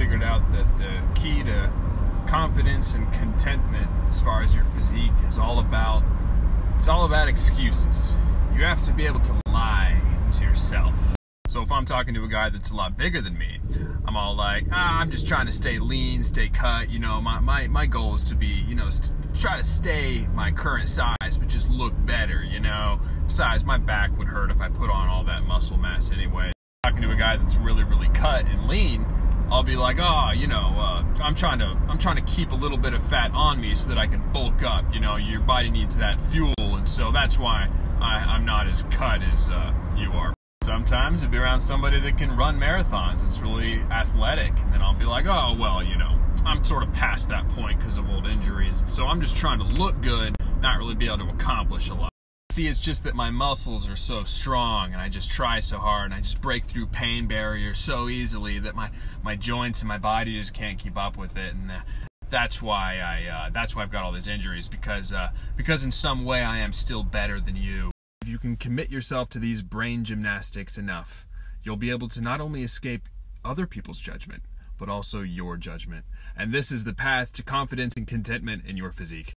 figured out that the key to confidence and contentment as far as your physique is all about it's all about excuses. You have to be able to lie to yourself. So if I'm talking to a guy that's a lot bigger than me, I'm all like, ah, I'm just trying to stay lean, stay cut. You know, my, my, my goal is to be, you know, to try to stay my current size, but just look better, you know. Besides, my back would hurt if I put on all that muscle mass anyway. Talking to a guy that's really, really cut and lean, I'll be like, oh, you know, uh, I'm trying to, I'm trying to keep a little bit of fat on me so that I can bulk up. You know, your body needs that fuel, and so that's why I, am not as cut as uh, you are. Sometimes it'd be around somebody that can run marathons. It's really athletic, and then I'll be like, oh, well, you know, I'm sort of past that point because of old injuries. So I'm just trying to look good, not really be able to accomplish a lot. See, it's just that my muscles are so strong and I just try so hard and I just break through pain barriers so easily that my, my joints and my body just can't keep up with it. And uh, that's why I uh, that's why I've got all these injuries because uh, because in some way I am still better than you. If you can commit yourself to these brain gymnastics enough, you'll be able to not only escape other people's judgment, but also your judgment. And this is the path to confidence and contentment in your physique.